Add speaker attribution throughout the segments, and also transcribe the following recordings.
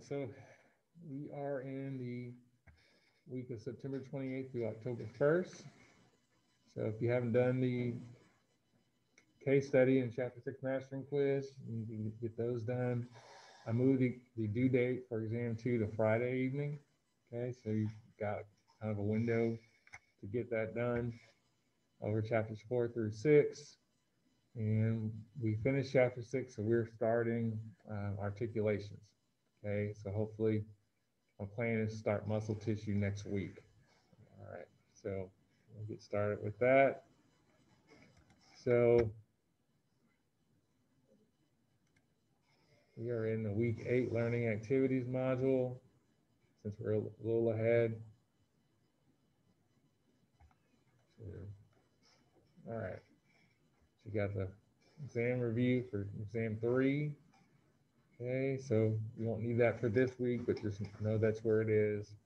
Speaker 1: right, so we are in the week of September 28th through October 1st. So if you haven't done the case study and chapter six mastering quiz, you can get those done. I moved the, the due date for exam two to Friday evening. Okay, so you've got kind of a window to get that done over chapters four through six. And we finished chapter six, so we're starting uh, articulations. Okay, so hopefully my plan is to start muscle tissue next week. All right, so we'll get started with that. So we are in the week eight learning activities module since we're a little ahead. All right, so you got the exam review for exam three. Okay, so you won't need that for this week, but just know that's where it is.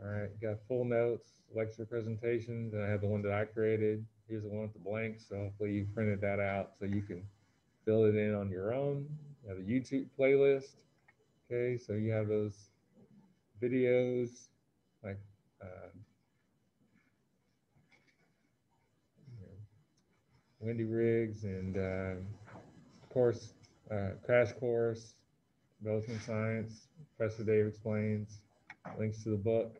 Speaker 1: All right, got full notes, lecture presentations, and I have the one that I created. Here's the one with the blanks, so hopefully you printed that out so you can fill it in on your own. You have a YouTube playlist. Okay, so you have those videos like uh, you know, Wendy Riggs and uh, of course uh, crash course, Bozeman Science, Professor Dave explains, links to the book.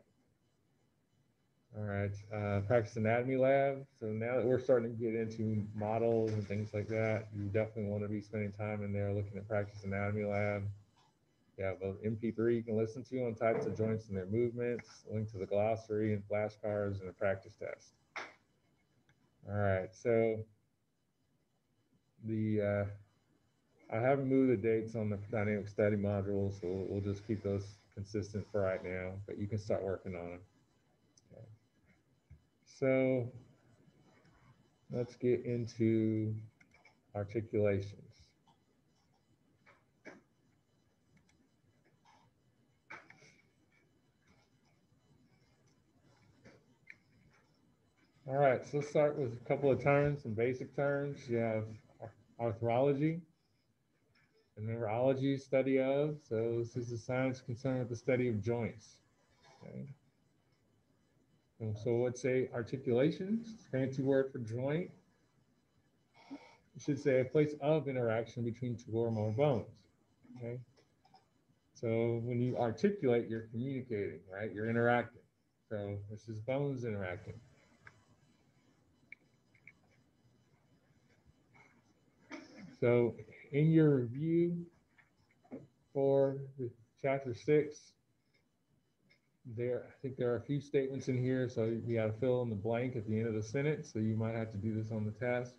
Speaker 1: All right, uh, practice anatomy lab. So now that we're starting to get into models and things like that, you definitely want to be spending time in there looking at practice anatomy lab. Have an MP3 you can listen to on types of joints and their movements, link to the glossary and flashcards and a practice test. All right, so the uh, I haven't moved the dates on the dynamic study modules, so we'll, we'll, just keep those consistent for right now, but you can start working on them. Okay. So let's get into articulations. All right, so let's start with a couple of terms, some basic terms. You have arthrology, and neurology study of. So this is a science concerned with the study of joints. Okay. And so let's say articulations, fancy word for joint. You should say a place of interaction between two or more bones. Okay. So when you articulate, you're communicating, right? You're interacting. So this is bones interacting. So in your review for chapter six, there, I think there are a few statements in here, so you got to fill in the blank at the end of the sentence. So you might have to do this on the test.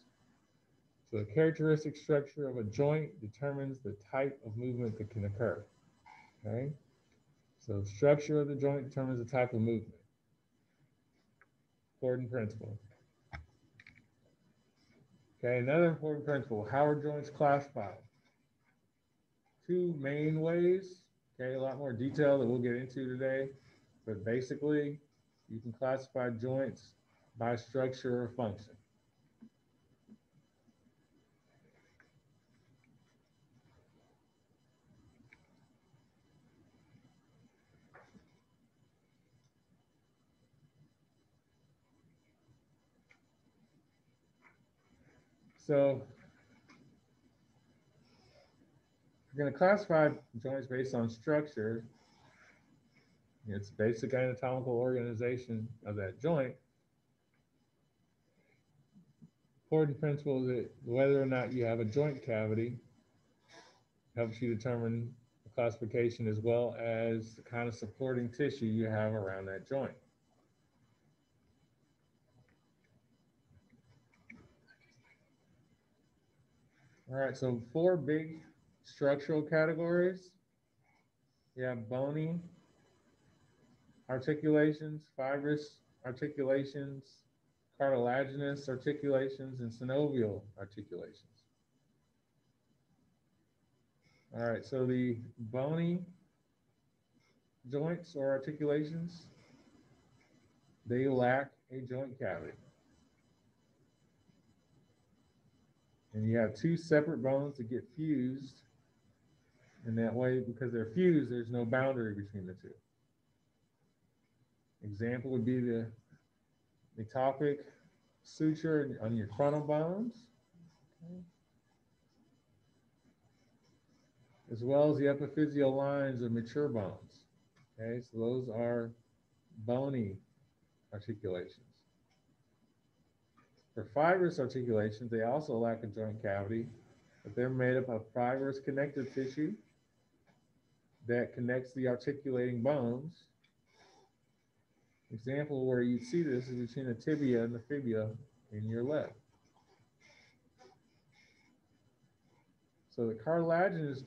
Speaker 1: So the characteristic structure of a joint determines the type of movement that can occur. Okay. So structure of the joint determines the type of movement. Important principle. Okay, another important principle, how are joints classified? Two main ways, okay, a lot more detail that we'll get into today, but basically you can classify joints by structure or function. So we're going to classify joints based on structure. It's basic anatomical organization of that joint. Important principle is that whether or not you have a joint cavity helps you determine the classification as well as the kind of supporting tissue you have around that joint. All right, so four big structural categories. You have bony articulations, fibrous articulations, cartilaginous articulations, and synovial articulations. All right, so the bony joints or articulations, they lack a joint cavity. And you have two separate bones that get fused And that way, because they're fused, there's no boundary between the two. Example would be the metopic suture on your frontal bones, okay. as well as the epiphyseal lines of mature bones. Okay, so those are bony articulations. For fibrous articulations, they also lack a joint cavity, but they're made up of fibrous connective tissue that connects the articulating bones. Example where you see this is between the tibia and the fibula in your leg. So the cartilaginous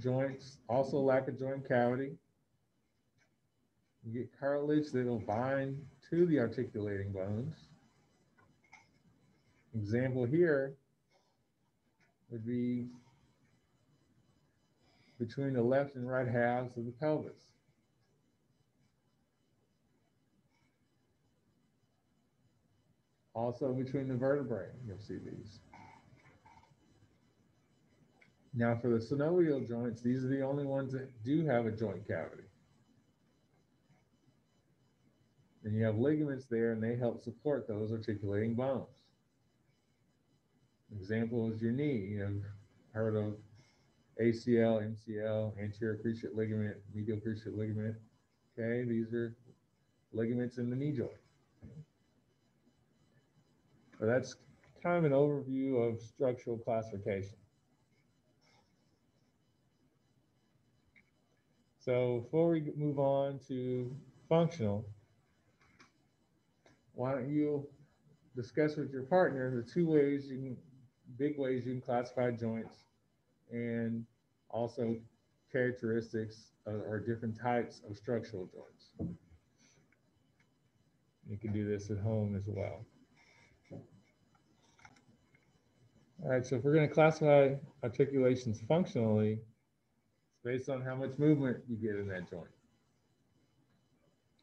Speaker 1: joints also lack a joint cavity. You get cartilage that will bind to the articulating bones. Example here would be between the left and right halves of the pelvis. Also between the vertebrae, you'll see these. Now for the synovial joints, these are the only ones that do have a joint cavity. And you have ligaments there and they help support those articulating bones. Example is your knee. You've heard of ACL, MCL, anterior cruciate ligament, medial cruciate ligament. Okay, these are ligaments in the knee joint. So that's kind of an overview of structural classification. So before we move on to functional, why don't you discuss with your partner the two ways you can, big ways you can classify joints and also characteristics or different types of structural joints. You can do this at home as well. All right, so if we're going to classify articulations functionally, it's based on how much movement you get in that joint.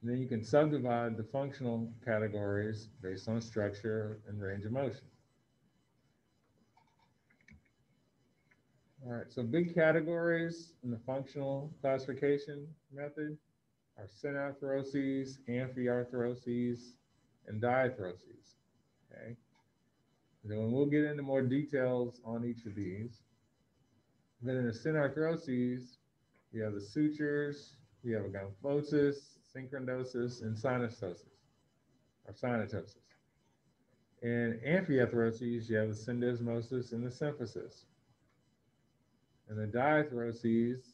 Speaker 1: And then you can subdivide the functional categories based on structure and range of motion. All right, so big categories in the functional classification method are synarthroses, amphiarthroses, and diarthroses. Okay. Then we'll get into more details on each of these. Then in the synarthroses, you have the sutures, you have a gomphosis, synchondrosis, and synostosis, or synostosis. In amphiarthroses, you have the syndesmosis and the symphysis. In the diarthroses,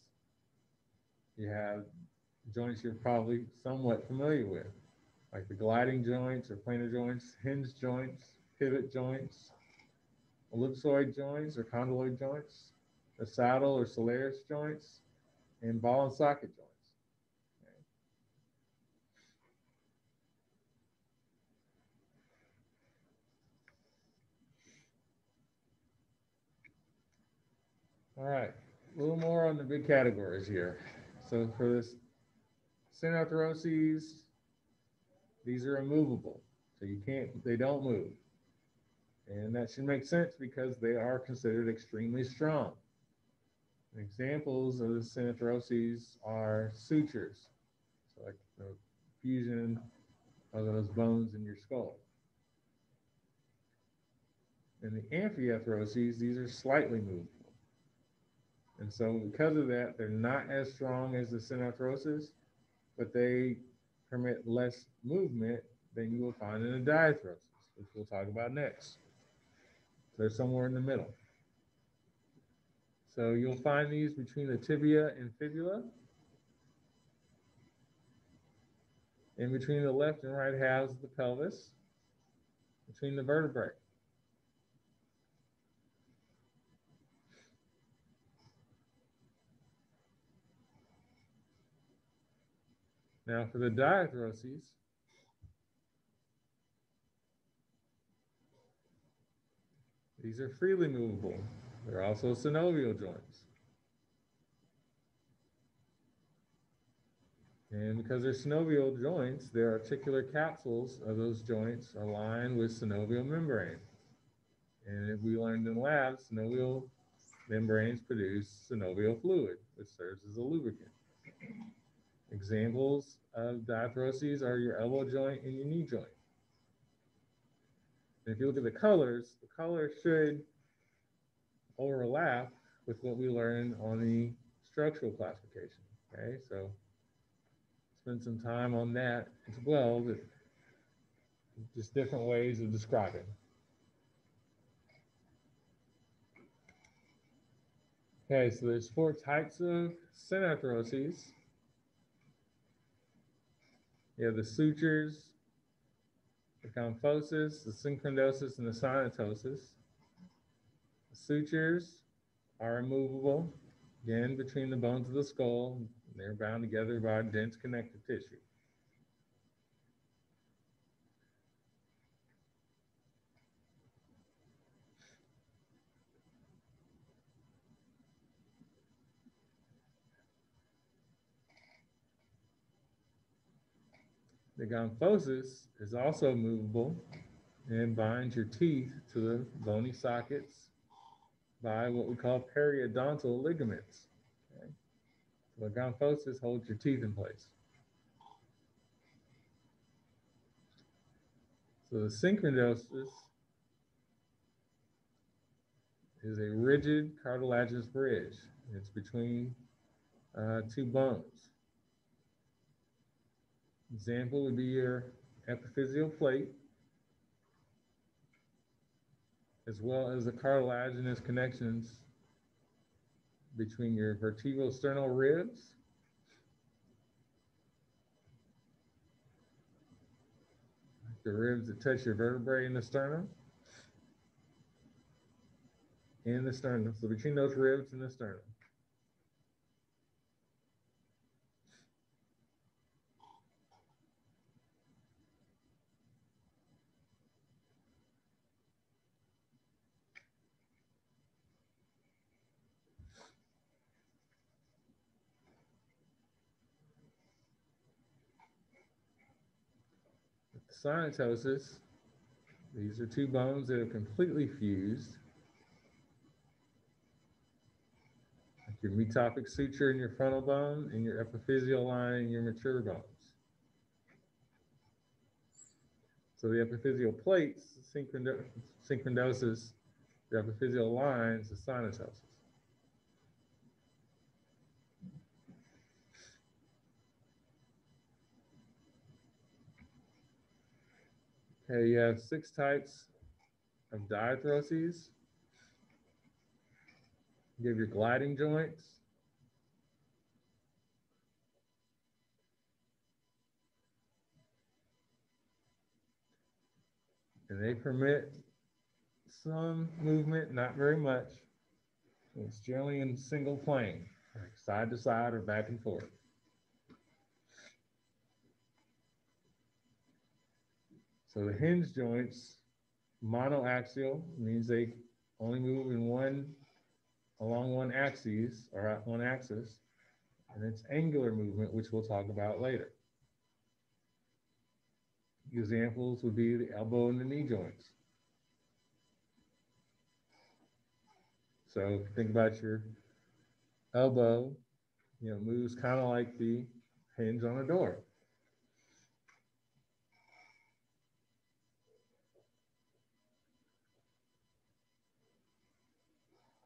Speaker 1: you have joints you're probably somewhat familiar with, like the gliding joints or planar joints, hinge joints, pivot joints, ellipsoid joints or condyloid joints, the saddle or Solaris joints, and ball and socket joints. All right, a little more on the big categories here. So for this synarthroses, these are immovable. So you can't, they don't move. And that should make sense because they are considered extremely strong. Examples of the synarthroses are sutures, so like the fusion of those bones in your skull. And the amphiarthroses, these are slightly movable. And so because of that, they're not as strong as the synarthrosis, but they permit less movement than you will find in a diarthrosis, which we'll talk about next. They're somewhere in the middle. So you'll find these between the tibia and fibula, in between the left and right halves of the pelvis, between the vertebrae. Now for the diarthroses, these are freely movable. They're also synovial joints. And because they're synovial joints, their articular capsules of those joints are lined with synovial membrane. And we learned in lab, synovial membranes produce synovial fluid, which serves as a lubricant. Examples of diarthroses are your elbow joint and your knee joint. And if you look at the colors, the colors should overlap with what we learned on the structural classification. Okay, so spend some time on that as well, but just different ways of describing. Okay, so there's four types of synarthroses. You have the sutures, the gomphosis, the synchondrosis, and the synostosis. The sutures are immovable, again, between the bones of the skull. They're bound together by dense connective tissue. The gomphosis is also movable and binds your teeth to the bony sockets by what we call periodontal ligaments. Okay? So the gomphosis holds your teeth in place. So the synchondrosis is a rigid cartilaginous bridge. It's between uh, two bones. Example would be your epiphyseal plate, as well as the cartilaginous connections between your vertebral sternal ribs the ribs that touch your vertebrae in the sternum and the sternum. So between those ribs and the sternum. Synatosis, these are two bones that are completely fused. Like your metopic suture in your frontal bone and your epiphyseal line in your mature bones. So the epiphyseal plates, synchondrosis, the epiphyseal lines, the synostosis. Okay, you have six types of diarthroses. You have your gliding joints. And they permit some movement, not very much. It's generally in single plane, like side to side or back and forth. So the hinge joints, monoaxial, means they only move in one, along one axis or one axis, and it's angular movement, which we'll talk about later. Examples would be the elbow and the knee joints. So think about your elbow, you know, moves kind of like the hinge on a door.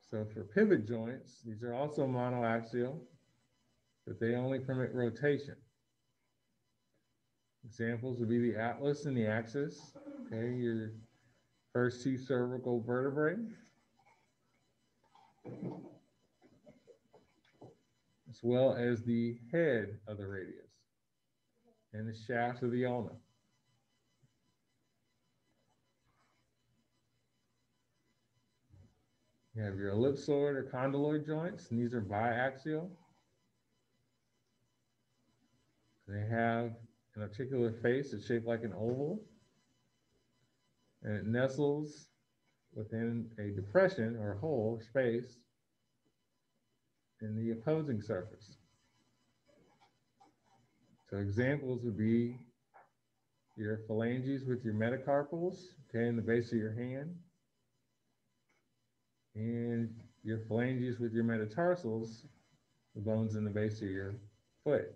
Speaker 1: So for pivot joints, these are also monoaxial, but they only permit rotation. Examples would be the atlas and the axis, okay, your first two cervical vertebrae. As well as the head of the radius and the shaft of the ulna. You have your ellipsoid or condyloid joints, and these are biaxial. They have an articular face that's shaped like an oval, and it nestles within a depression or hole space in the opposing surface. So examples would be your phalanges with your metacarpals, okay, in the base of your hand, and your phalanges with your metatarsals, the bones in the base of your foot.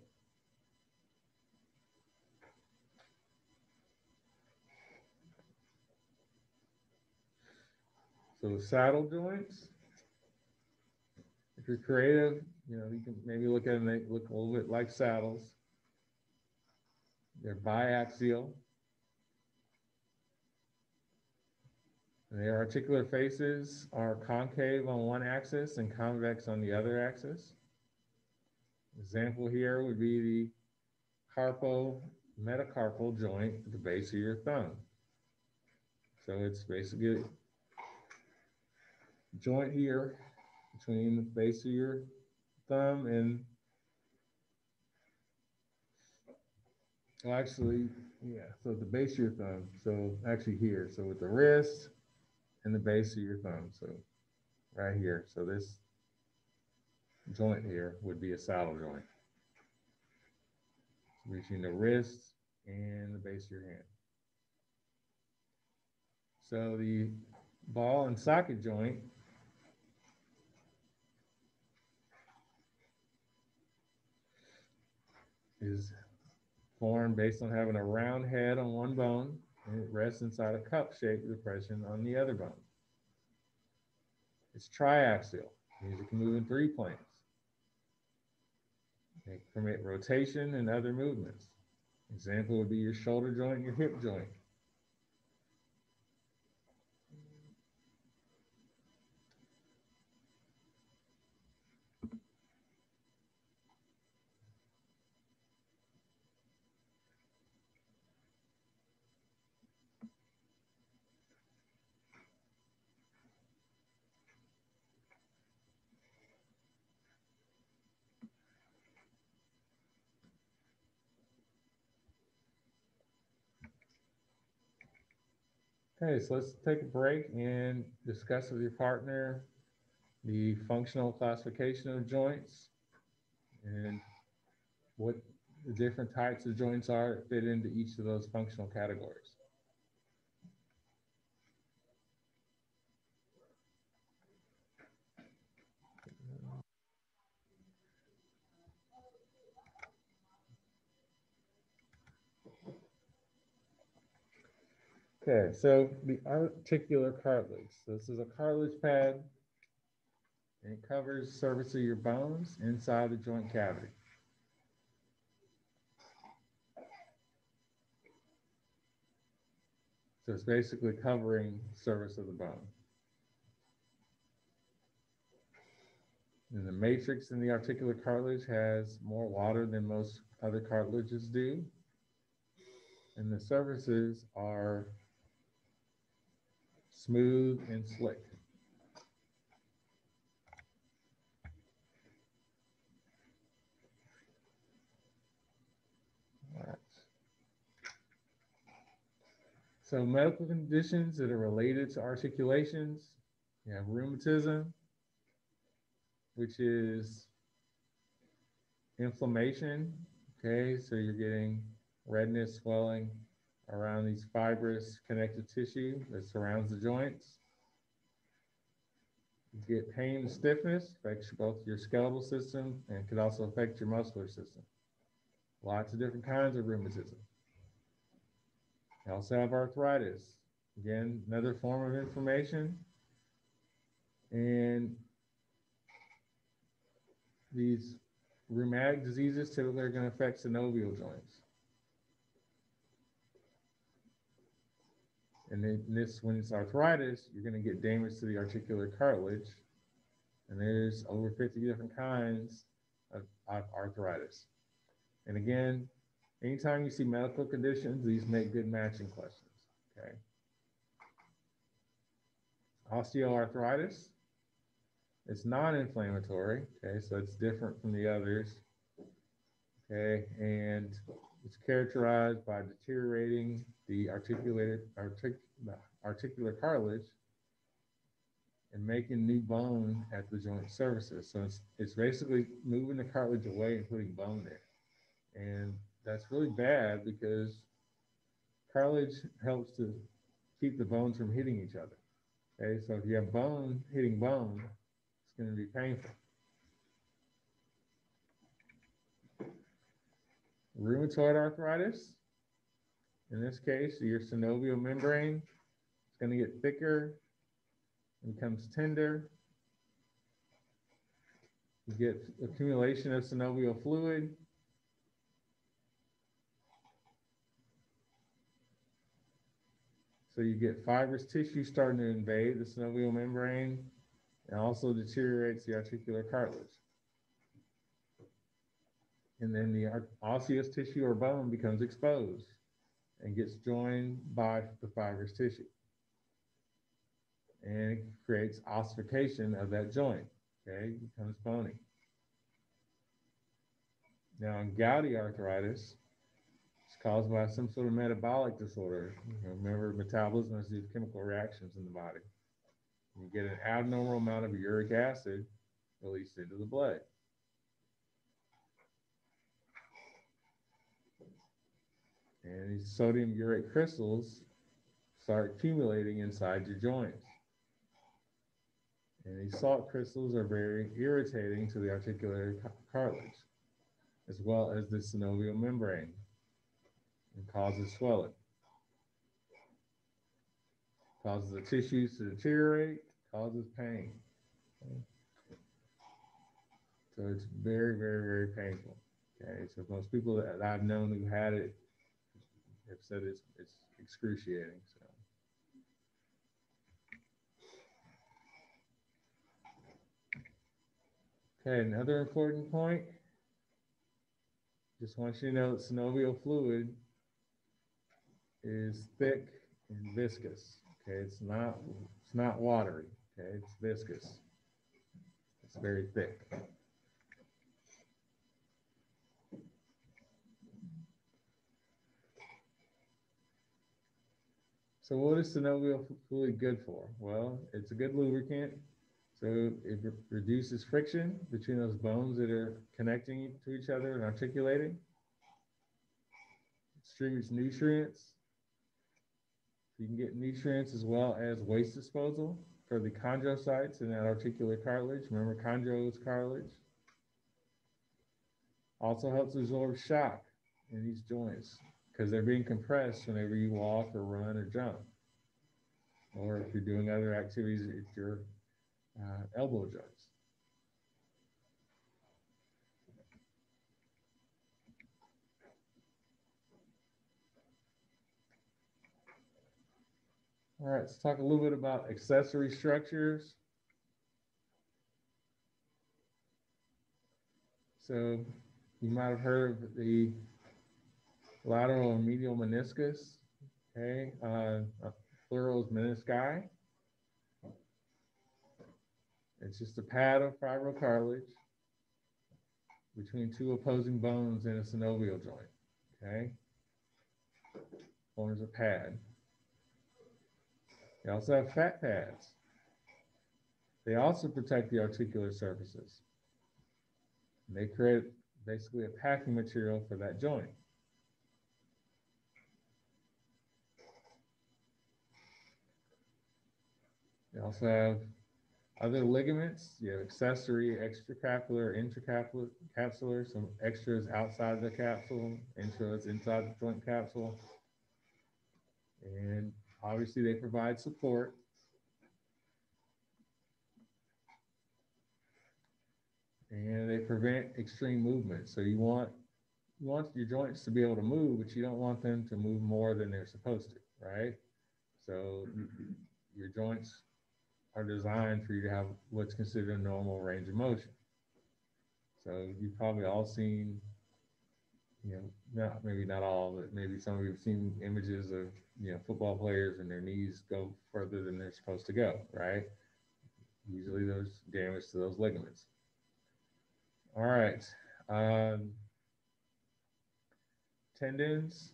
Speaker 1: So saddle joints, if you're creative, you know, you can maybe look at them, they look a little bit like saddles. They're biaxial. Their articular faces are concave on one axis and convex on the other axis. Example here would be the carpo metacarpal joint at the base of your thumb. So it's basically joint here between the base of your thumb and well, actually, yeah, so the base of your thumb. So actually here, so with the wrist and the base of your thumb. So right here. So this joint here would be a saddle joint. Reaching the wrist and the base of your hand. So the ball and socket joint is formed based on having a round head on one bone and it rests inside a cup-shaped depression on the other bone. It's triaxial, means it can move in three planes. It permit rotation and other movements. Example would be your shoulder joint your hip joint. Okay, so let's take a break and discuss with your partner the functional classification of joints and what the different types of joints are that fit into each of those functional categories. Okay, so the articular cartilage. This is a cartilage pad and it covers the surface of your bones inside the joint cavity. So it's basically covering the surface of the bone. And the matrix in the articular cartilage has more water than most other cartilages do. And the surfaces are smooth and slick. So medical conditions that are related to articulations, you have rheumatism, which is inflammation. Okay, so you're getting redness, swelling, around these fibrous connective tissue that surrounds the joints. You get pain and stiffness, affects both your skeletal system and could also affect your muscular system. Lots of different kinds of rheumatism. You also have arthritis. Again, another form of inflammation. And these rheumatic diseases typically are going to affect synovial joints. And then this, when it's arthritis, you're going to get damage to the articular cartilage. And there's over 50 different kinds of, of arthritis. And again, anytime you see medical conditions, these make good matching questions. Okay. Osteoarthritis. It's non-inflammatory. Okay, so it's different from the others. Okay, and it's characterized by deteriorating the articulated artic, articular cartilage and making new bone at the joint surfaces. So it's, it's basically moving the cartilage away and putting bone there. And that's really bad because cartilage helps to keep the bones from hitting each other. Okay, so if you have bone hitting bone, It's going to be painful. Rheumatoid arthritis, in this case, your synovial membrane is going to get thicker, and becomes tender. You get accumulation of synovial fluid. So you get fibrous tissue starting to invade the synovial membrane and also deteriorates the articular cartilage. And then the osseous tissue or bone becomes exposed and gets joined by the fibrous tissue. And it creates ossification of that joint, okay? It becomes bony. Now, in gouty arthritis, it's caused by some sort of metabolic disorder. remember, metabolism is these chemical reactions in the body. You get an abnormal amount of uric acid released into the blood. And these sodium urate crystals start accumulating inside your joints. And these salt crystals are very irritating to the articular cartilage, as well as the synovial membrane, and causes swelling. Causes the tissues to deteriorate, causes pain. So it's very, very, very painful. Okay, so most people that I've known who had it have said it's, it's excruciating. So. Okay, another important point. Just want you to know that synovial fluid is thick and viscous. Okay, it's not it's not watery. Okay, it's viscous. It's very thick. So what is synovial fluid good for? Well, it's a good lubricant. So it re reduces friction between those bones that are connecting to each other and articulating. It distributes nutrients. You can get nutrients as well as waste disposal for the chondrocytes in that articular cartilage. Remember, chondro is cartilage. Also helps absorb shock in these joints because they're being compressed whenever you walk or run or jump. Or if you're doing other activities at your uh, elbow joints. All right, let's talk a little bit about accessory structures. So you might have heard of the lateral and medial meniscus, okay? Uh, plural is menisci. It's just a pad of fibrocartilage between two opposing bones in a synovial joint, okay? Forms a pad. They also have fat pads. They also protect the articular surfaces. And they create basically a packing material for that joint. Also have other ligaments. You have accessory, extracapsular, intracapsular, capsular, some extras outside the capsule, intras inside the joint capsule. And obviously they provide support. And they prevent extreme movement. So you want you want your joints to be able to move, but you don't want them to move more than they're supposed to, right? So your joints are designed for you to have what's considered a normal range of motion. So you've probably all seen, you know, not maybe not all, but maybe some of you have seen images of you know football players and their knees go further than they're supposed to go, right? Usually there's damage to those ligaments. All right. Um, tendons.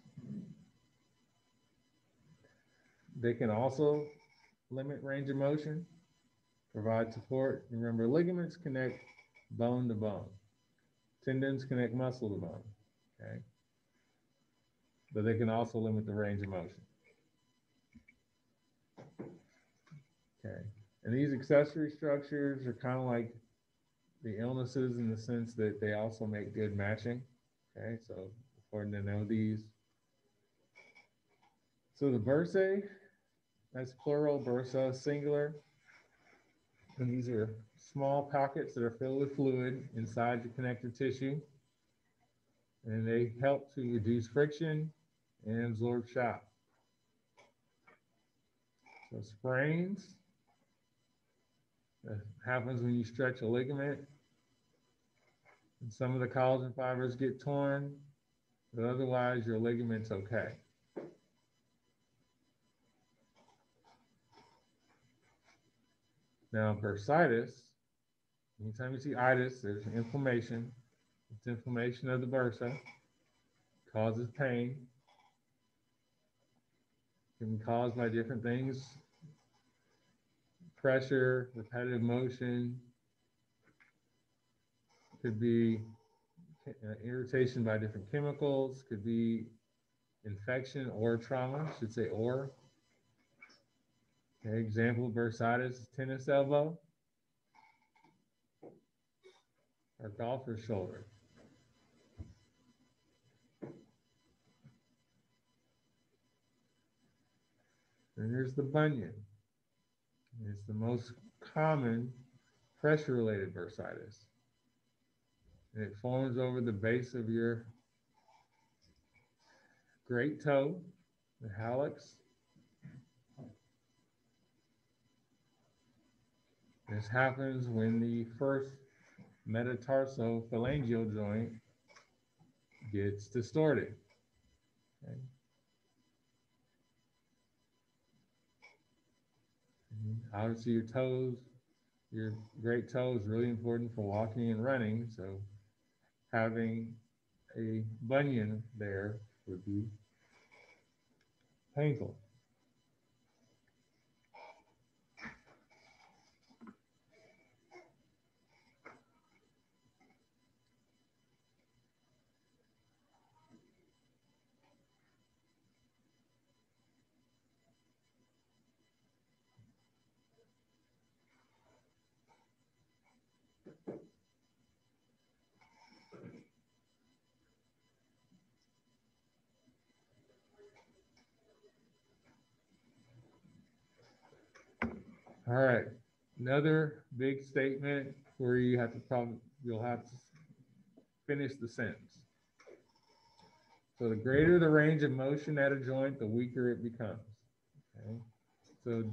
Speaker 1: They can also limit range of motion, provide support. Remember, ligaments connect bone to bone. Tendons connect muscle to bone, okay? But they can also limit the range of motion. Okay, And these accessory structures are kind of like the illnesses in the sense that they also make good matching. Okay, so important to know these. So the bursae, that's plural, bursa, singular. And these are small pockets that are filled with fluid inside the connective tissue. And they help to reduce friction and absorb shock. So sprains, that happens when you stretch a ligament. And some of the collagen fibers get torn, but otherwise your ligament's okay. Now, bursitis, anytime you see itis, there's inflammation. It's inflammation of the bursa, causes pain. Can caused by different things, pressure, repetitive motion, could be uh, irritation by different chemicals, could be infection or trauma, I should say or. Example bursitis tennis elbow or golfer's shoulder. And here's the bunion. It's the most common pressure-related bursitis. And it forms over the base of your great toe, the hallux. This happens when the first metatarsophalangeal joint gets distorted. Okay. Obviously, your toes, your great toe is really important for walking and running. So, having a bunion there would be painful. All right, another big statement where you have to probably, you'll have to finish the sentence. So the greater the range of motion at a joint, the weaker it becomes. Okay. So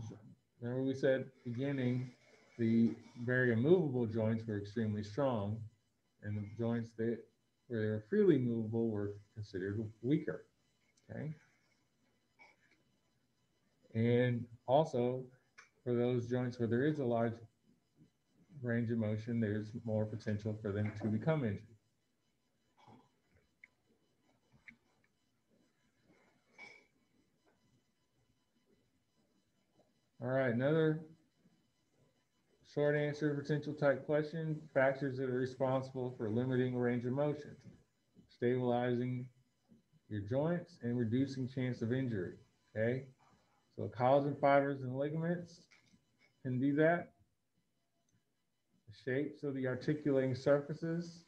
Speaker 1: remember we said beginning, the very immovable joints were extremely strong, and the joints that where they were freely movable were considered weaker. Okay. And also for those joints where there is a large range of motion, there's more potential for them to become injured. All right, another short answer potential type question, factors that are responsible for limiting range of motion, stabilizing your joints and reducing chance of injury, okay? So collagen fibers and ligaments, can do that. The shapes of the articulating surfaces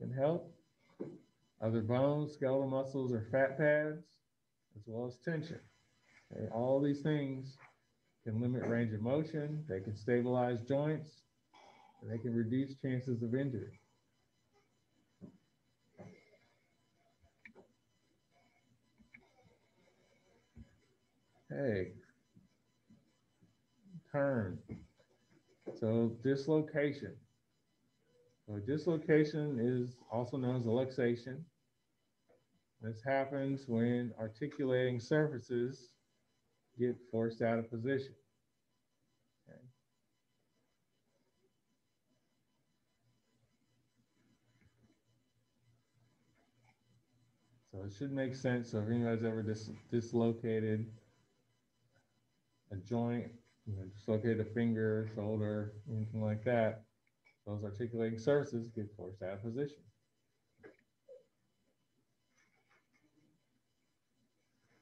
Speaker 1: can help. Other bones, skeletal muscles, or fat pads, as well as tension. Okay, all these things can limit range of motion, they can stabilize joints, and they can reduce chances of injury. Hey, turn. So dislocation. So dislocation is also known as a luxation. This happens when articulating surfaces get forced out of position. Okay. So it should make sense. So if anybody's ever dis dislocated a joint you know, dislocate a finger, shoulder, anything like that, those articulating surfaces get forced out of position.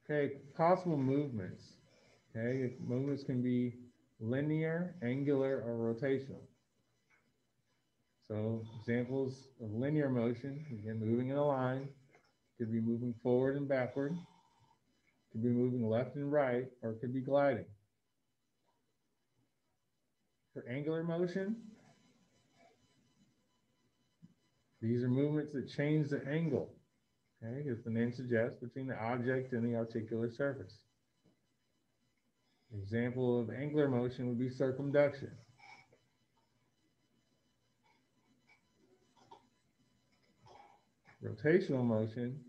Speaker 1: Okay, possible movements. Okay, movements can be linear, angular, or rotational. So examples of linear motion, again, moving in a line, could be moving forward and backward, could be moving left and right, or could be gliding. For angular motion, these are movements that change the angle, okay, as the name suggests, between the object and the articular surface. Example of angular motion would be circumduction. Rotational motion,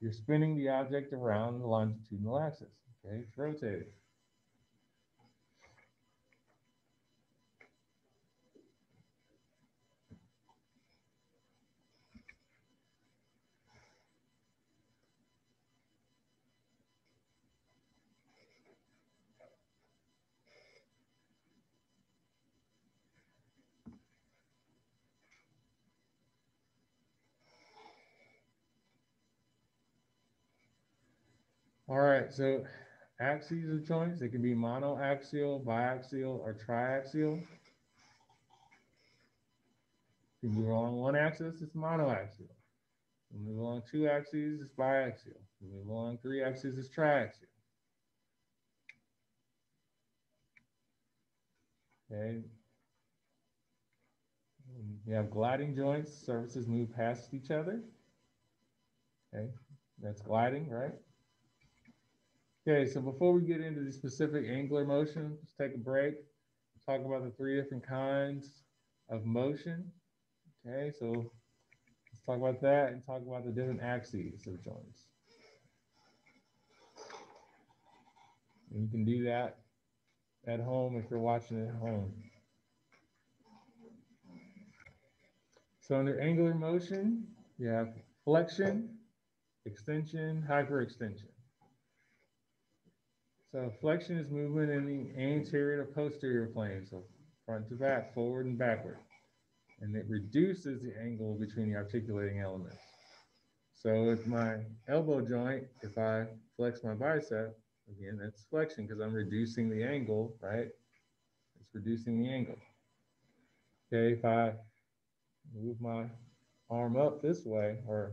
Speaker 1: you're spinning the object around the longitudinal axis. Okay, it's rotating. All right, so axes of joints, they can be monoaxial, biaxial, or triaxial. If you move along one axis, it's monoaxial. If you move along two axes, it's biaxial. If you move along three axes, it's triaxial. Okay. You have gliding joints, surfaces move past each other. Okay, that's gliding, right? Okay, so before we get into the specific angular motion, let's take a break. Talk about the three different kinds of motion. Okay, so let's talk about that and talk about the different axes of joints. And you can do that at home if you're watching at home. So under angular motion, you have flexion, extension, hyperextension. So flexion is movement in the anterior to posterior plane, so front to back, forward and backward. And it reduces the angle between the articulating elements. So with my elbow joint, if I flex my bicep, again, that's flexion because I'm reducing the angle, right? It's reducing the angle. Okay, if I move my arm up this way or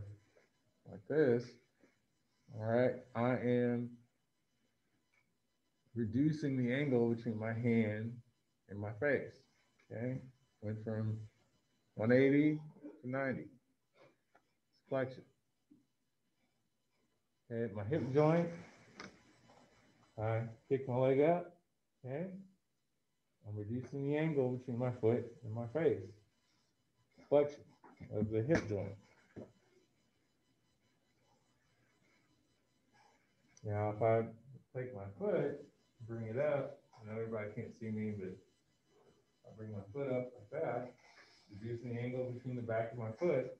Speaker 1: like this, all right, I am reducing the angle between my hand and my face. Okay, went from 180 to 90. Flexion. Okay, my hip joint. I kick my leg up. Okay, I'm reducing the angle between my foot and my face. Flexion of the hip joint. Now, if I take my foot bring it up. I know everybody can't see me, but I bring my foot up like that, reducing the angle between the back of my foot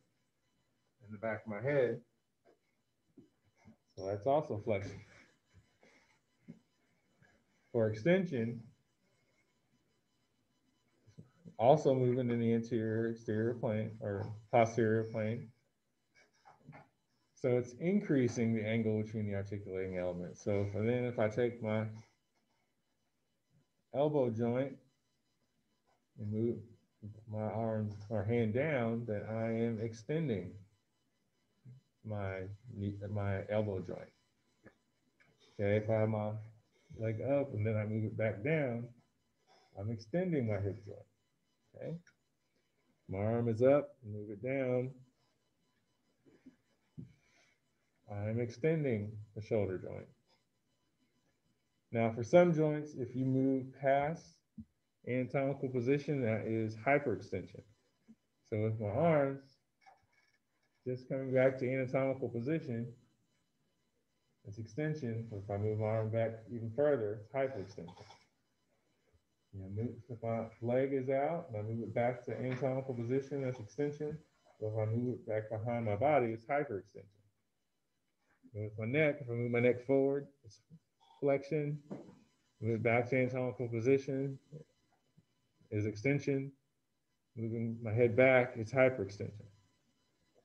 Speaker 1: and the back of my head. So that's also flexion. For extension, also moving in the interior exterior plane or posterior plane. So it's increasing the angle between the articulating elements. So then if I take my elbow joint and move my arm or hand down, then I am extending my my elbow joint. Okay, if I have my leg up and then I move it back down, I'm extending my hip joint. Okay, my arm is up, move it down. I'm extending the shoulder joint. Now, for some joints, if you move past anatomical position, that is hyperextension. So with my arms, just coming back to anatomical position, it's extension. If I move my arm back even further, it's hyperextension. You know, move, if my leg is out and I move it back to anatomical position, that's extension. So if I move it back behind my body, it's hyperextension. And with my neck, if I move my neck forward, it's flexion, with back change anatomical position is extension. Moving my head back It's hyperextension.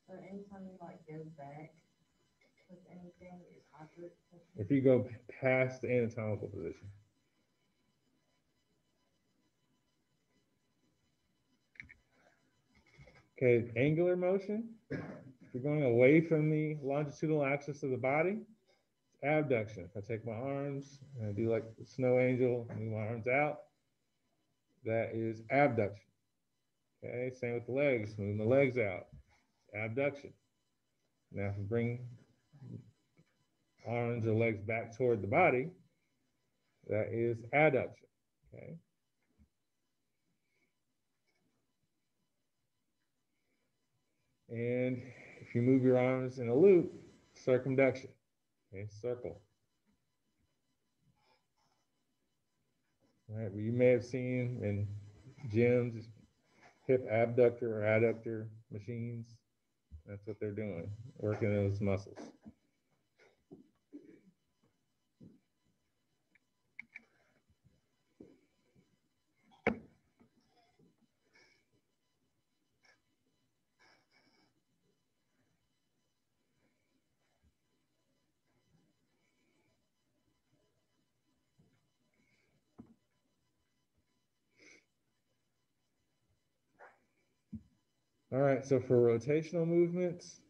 Speaker 2: So anytime you like go back with anything is hyperextension.
Speaker 1: If you go past the anatomical position. Okay, angular motion. If you're going away from the longitudinal axis of the body, abduction. If I take my arms and I do like the snow angel, move my arms out, that is abduction. Okay, same with the legs, moving the legs out, abduction. Now, if we bring arms or legs back toward the body, that is adduction. Okay. And if you move your arms in a loop, circumduction. Okay, circle. All right, well, you may have seen in gyms, hip abductor or adductor machines. That's what they're doing, working those muscles. All right, so for rotational movements,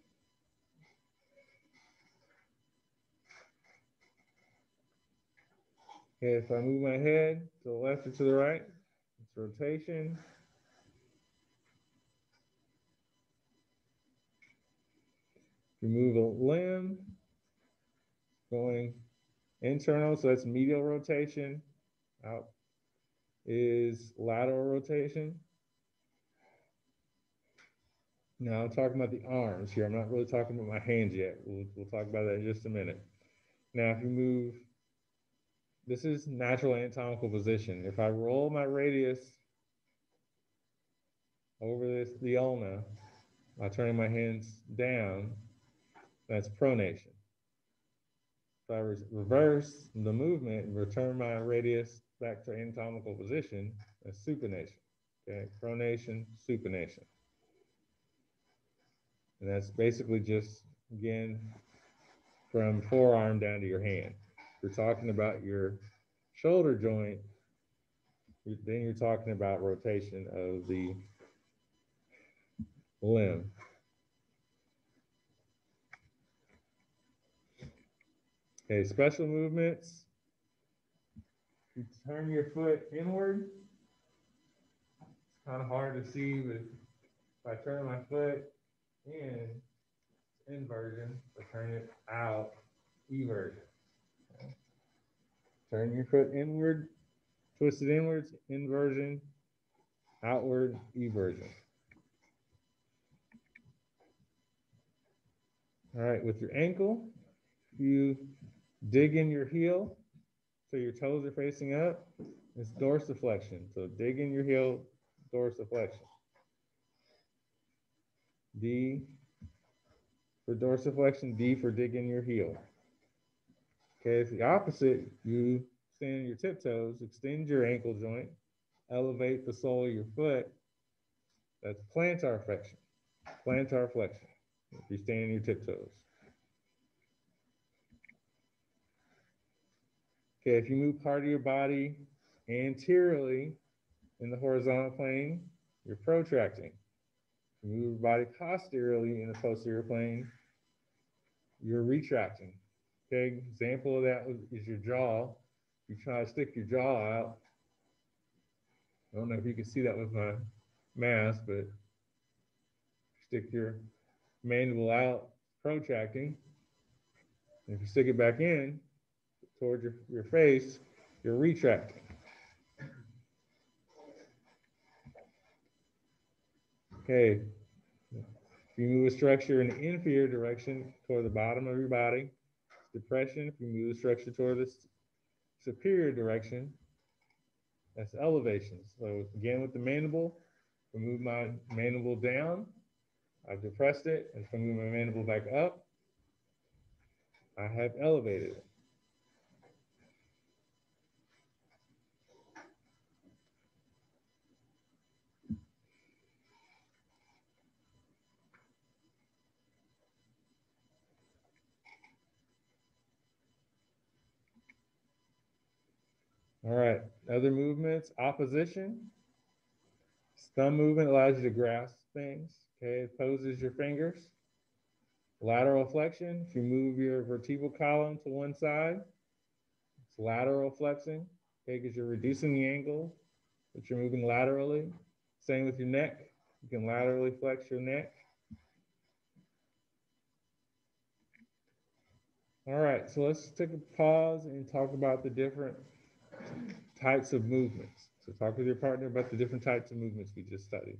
Speaker 1: okay, if I move my head to the left or to the right, it's rotation. If you move a limb, going internal, so that's medial rotation. Out is lateral rotation. Now I'm talking about the arms here. I'm not really talking about my hands yet. We'll, we'll talk about that in just a minute. Now, if you move, this is natural anatomical position. If I roll my radius over this the ulna by turning my hands down, that's pronation. If I re reverse the movement and return my radius back to anatomical position, that's supination. Okay, pronation, supination. And that's basically just, again, from forearm down to your hand. If you're talking about your shoulder joint, then you're talking about rotation of the limb. Okay, special movements. You turn your foot inward. It's kind of hard to see, but if I turn my foot in inversion, but turn it out eversion. Okay. Turn your foot inward, twist it inwards, inversion, outward, eversion. All right, with your ankle, you dig in your heel so your toes are facing up. It's dorsiflexion. So dig in your heel, dorsiflexion. D for dorsiflexion, D for digging your heel. Okay, it's the opposite. You stand on your tiptoes, extend your ankle joint, elevate the sole of your foot. That's plantar flexion. Plantar flexion. If you stand on your tiptoes. Okay, if you move part of your body anteriorly in the horizontal plane, you're protracting. Move your body posteriorly in the posterior plane. You're retracting. Okay, example of that is your jaw. You try to stick your jaw out. I don't know if you can see that with my mask, but stick your mandible out, protracting. If you stick it back in toward your, your face, you're retracting. Okay. If you move a structure in the inferior direction toward the bottom of your body, depression. If you move the structure toward the superior direction, that's elevation. So again, with the mandible, if I move my mandible down, I've depressed it. And if I move my mandible back up, I have elevated it. All right, other movements, opposition. Thumb movement allows you to grasp things. Okay, poses your fingers. Lateral flexion, if you move your vertebral column to one side, it's lateral flexing, okay, because you're reducing the angle, but you're moving laterally. Same with your neck. You can laterally flex your neck. All right, so let's take a pause and talk about the different types of movements. So talk with your partner about the different types of movements we just studied.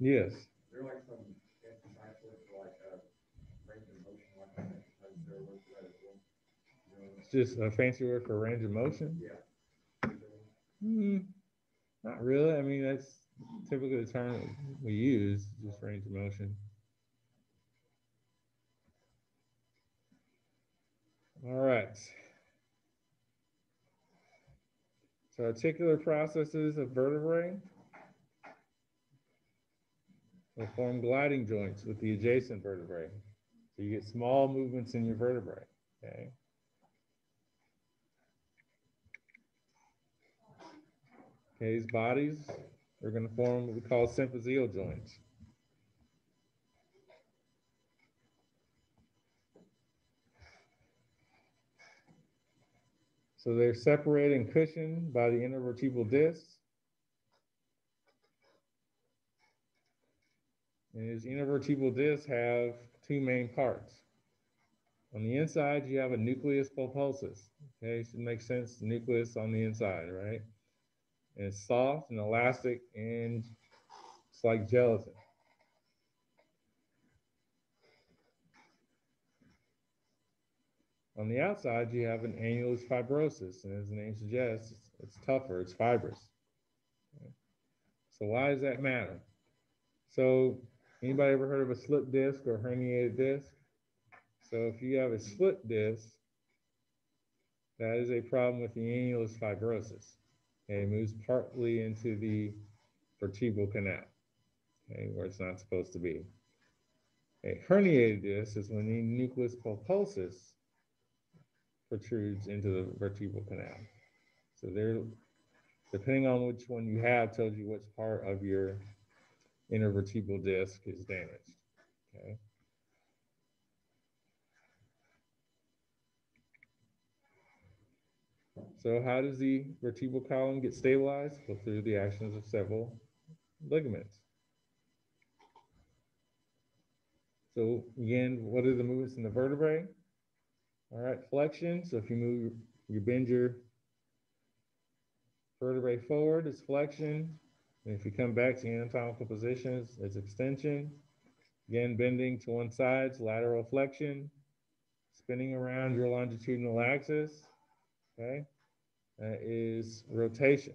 Speaker 3: that as well. You know,
Speaker 1: It's just a fancy word for range of motion.
Speaker 3: Yeah.
Speaker 1: Hmm, not really. I mean, that's typically the term we use, just range of motion. All right. So articular processes of vertebrae form gliding joints with the adjacent vertebrae. So you get small movements in your vertebrae, okay? Okay, these bodies are going to form what we call symphysial joints. So they're separated and cushioned by the intervertebral disc. These intervertebral discs have two main parts. On the inside, you have a nucleus pulposus. Okay, should make sense. Nucleus on the inside, right? and it's soft and elastic and it's like gelatin. On the outside, you have an annulus fibrosus, and as the name suggests, it's, it's tougher, it's fibrous. Okay. So why does that matter? So anybody ever heard of a slip disc or herniated disc? So if you have a slip disc, that is a problem with the annulus fibrosus and it moves partly into the vertebral canal, okay, where it's not supposed to be. A herniated disc is when the nucleus pulposus protrudes into the vertebral canal. So there, depending on which one you have, tells you which part of your intervertebral disc is damaged. Okay. So how does the vertebral column get stabilized? Well, through the actions of several ligaments. So again, what are the movements in the vertebrae? All right, flexion. So if you move, you bend your vertebrae forward, it's flexion. And if you come back to anatomical positions, it's extension. Again, bending to one side, lateral flexion. Spinning around your longitudinal axis, okay? That is rotation.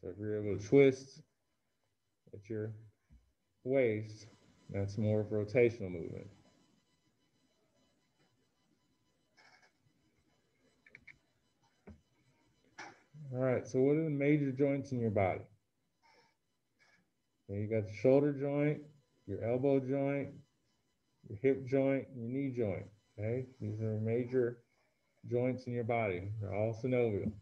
Speaker 1: So if you're able to twist at your waist, that's more of rotational movement. All right, so what are the major joints in your body? Okay, you got the shoulder joint, your elbow joint, your hip joint, your knee joint. Okay, these are major joints in your body. They're all synovial.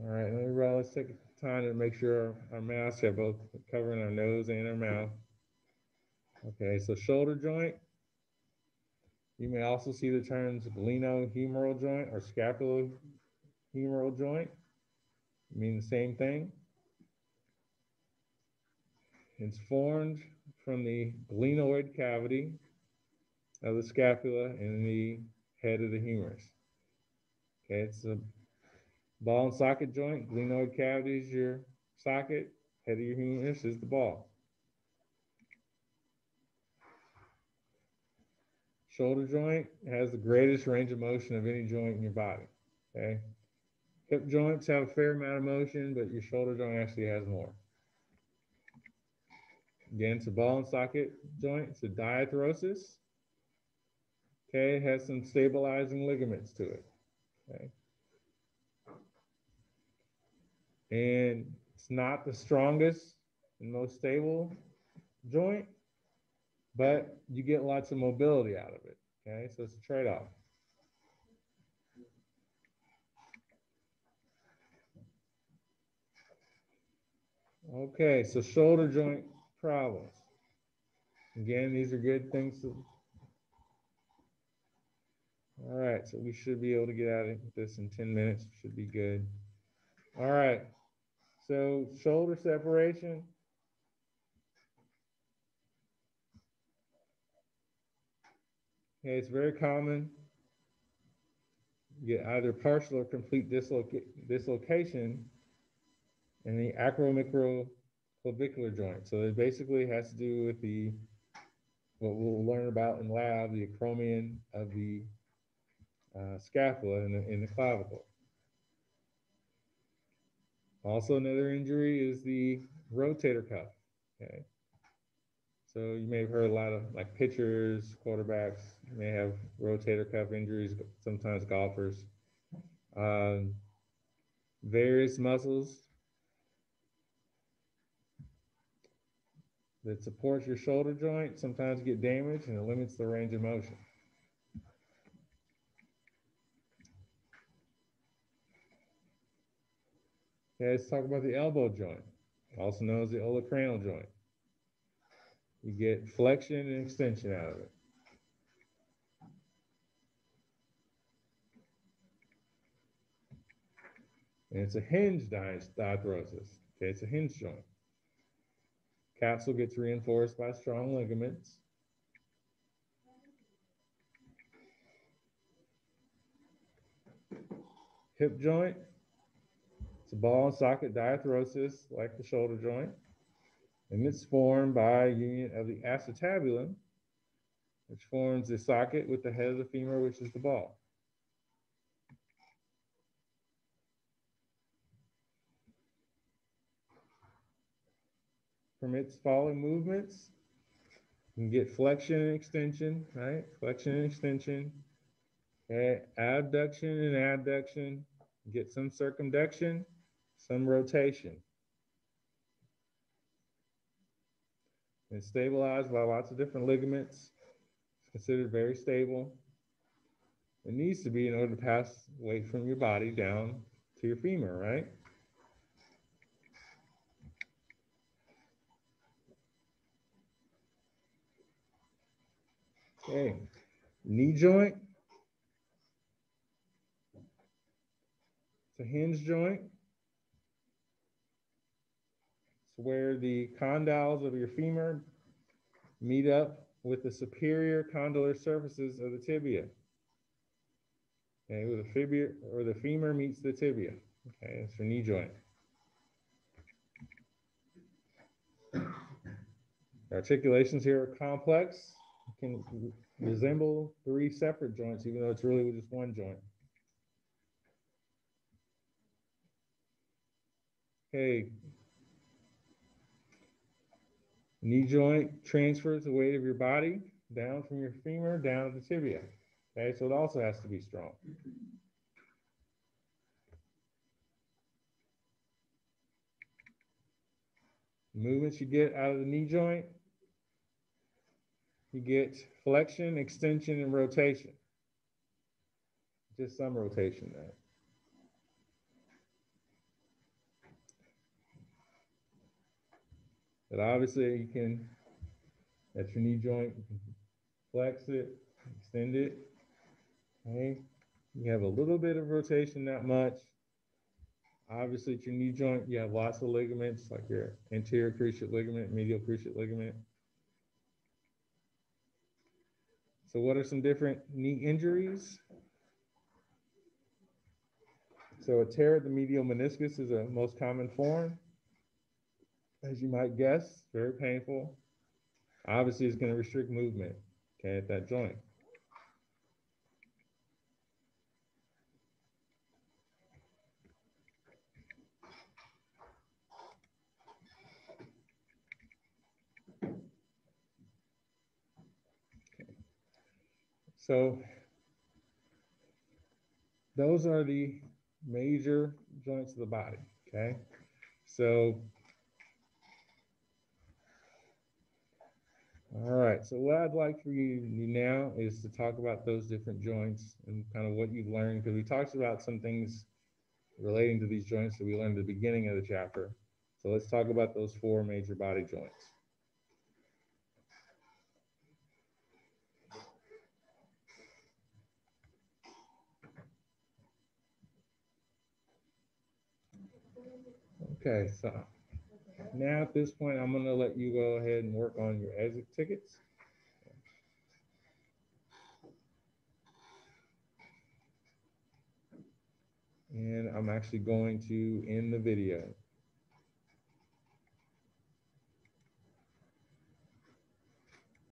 Speaker 1: All right, everybody, let's take time to make sure our, our masks have both covering our nose and our mouth. Okay, so shoulder joint. You may also see the terms glenohumeral joint or scapulohumeral joint. Mean the same thing. It's formed from the glenoid cavity of the scapula and the head of the humerus. Okay, it's a ball and socket joint. Glenoid cavity is your socket. Head of your humerus is the ball. Shoulder joint has the greatest range of motion of any joint in your body. Okay. Hip joints have a fair amount of motion, but your shoulder joint actually has more. Again, it's a ball and socket joint. It's a diarthrosis. Okay, it has some stabilizing ligaments to it. Okay. And it's not the strongest and most stable joint, but you get lots of mobility out of it. Okay, so it's a trade-off. Okay, so shoulder joint problems. Again, these are good things to. All right, so we should be able to get out of this in 10 minutes. Should be good. All right, so shoulder separation. Okay, it's very common. You get either partial or complete disloca dislocation in the acromioclavicular joint. So it basically has to do with the what we'll learn about in lab, the acromion of the uh, scapula in the, in the clavicle. Also, another injury is the rotator cuff. Okay. So you may have heard a lot of like pitchers, quarterbacks may have rotator cuff injuries, sometimes golfers. Um, various muscles that supports your shoulder joint sometimes get damaged and it limits the range of motion. Okay, let's talk about the elbow joint, also known as the olecranon joint. You get flexion and extension out of it. And it's a hinge diarthrosis. Okay, it's a hinge joint. Capsule gets reinforced by strong ligaments. Hip joint, it's a ball and socket diarthrosis like the shoulder joint. And it's formed by union of the acetabulum, which forms the socket with the head of the femur, which is the ball. From its following movements, you can get flexion and extension, right? Flexion and extension. Okay, abduction and adduction. Get some circumduction, some rotation. It's stabilized by lots of different ligaments. It's considered very stable. It needs to be in order to pass weight from your body down to your femur, right? Okay, knee joint. It's a hinge joint. Where the condyles of your femur meet up with the superior condylar surfaces of the tibia. Okay, where the fibula or the femur meets the tibia. Okay, it's your knee joint. Articulations here are complex. Can resemble three separate joints, even though it's really just one joint. Okay, Knee joint transfers the weight of your body down from your femur down to the tibia. Okay, so it also has to be strong. Movements you get out of the knee joint, you get flexion, extension, and rotation. Just some rotation there. But obviously you can, at your knee joint, you can flex it, extend it. Okay, you have a little bit of rotation, not much. Obviously, at your knee joint, you have lots of ligaments, like your anterior cruciate ligament, medial cruciate ligament. So what are some different knee injuries? So a tear of the medial meniscus is a most common form. As you might guess, very painful. Obviously, it's going to restrict movement, okay, at that joint. So those are the major joints of the body, okay? So, all right, so what I'd like for you now is to talk about those different joints and kind of what you've learned, because we talked about some things relating to these joints that we learned at the beginning of the chapter. So let's talk about those four major body joints. Okay, so now at this point, I'm gonna let you go ahead and work on your exit tickets. And I'm actually going to end the video.